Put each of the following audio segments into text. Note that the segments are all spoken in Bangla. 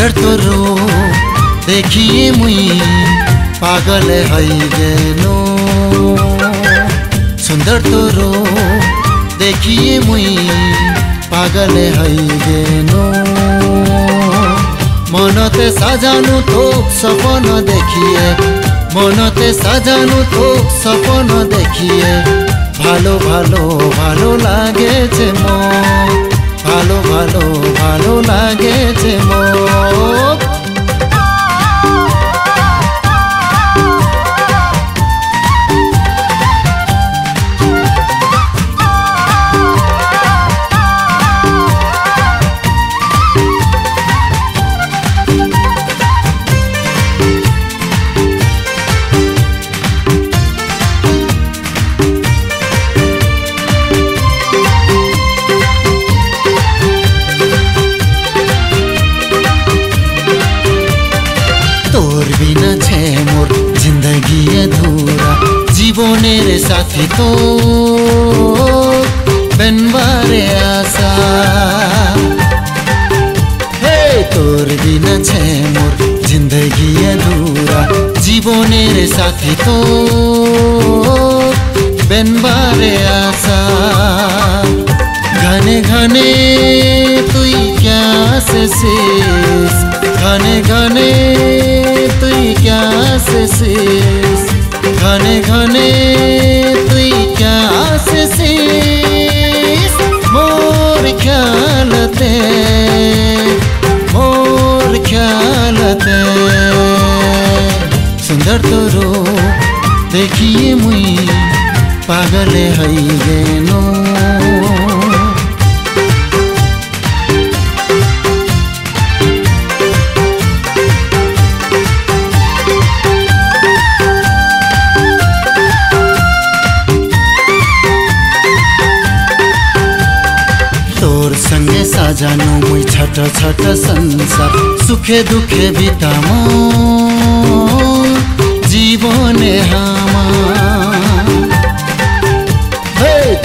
সুন্দর তোর দেখিয়ে মুই পাগলে হই গেল সুন্দর তোর দেখিয়ে মুই পাগলে হই গেল মনতে সাজানো তো সপন দেখিয়ে মনতে সাজানো তো সপন দেখিয়ে ভালো ভালো ভালো লাগেছে মন তোর বিনা ছে মোর জিন্দগি অধুরা, জীবনের সাথী তো বেনবারে আসা। হে তোর বিনা ছে মোর জিন্দগি অধুরা, জীবনের সাথী তো বেনবারে আসা। ঘনে ঘনে তুই ক্যাসে শেষ ঘনে ঘনে ¡Gané, gané, ¡Morica la te! ¡Morica la te! ¡Sondar toro, te pagale! तोर संगे साजानो मुई छट छट संसार। सुखे दुखे बितामो जीवने हामा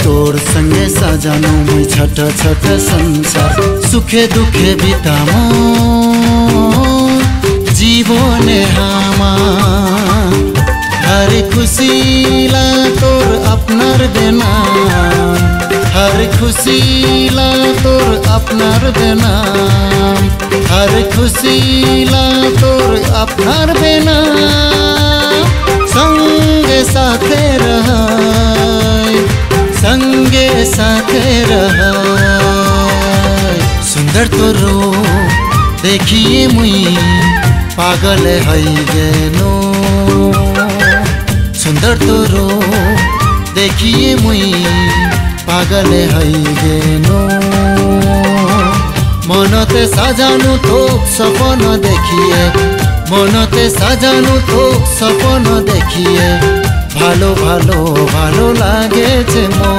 तोर संगे साजानो मुई छट छट संसार। सुखे दुखे बितामो जीवने हामा हर खुशी ला तोर अपनार देना। हर खुशी ला तोर अपनार बनाम हर खुशी ला तोर अपनार बनाम संगे साथ रह संगे साथ रह सुंदर तोर देखिए मुई, पागल है जेनो सुंदर तोर देखिए मुई সপন দেখিয়ে মনতে সাজানো থোক সপন দেখিয়ে, মনতে সাজানো থোক লাগেছে দেখিয়ে, ভালো ভালো ভালো লাগেছে মন।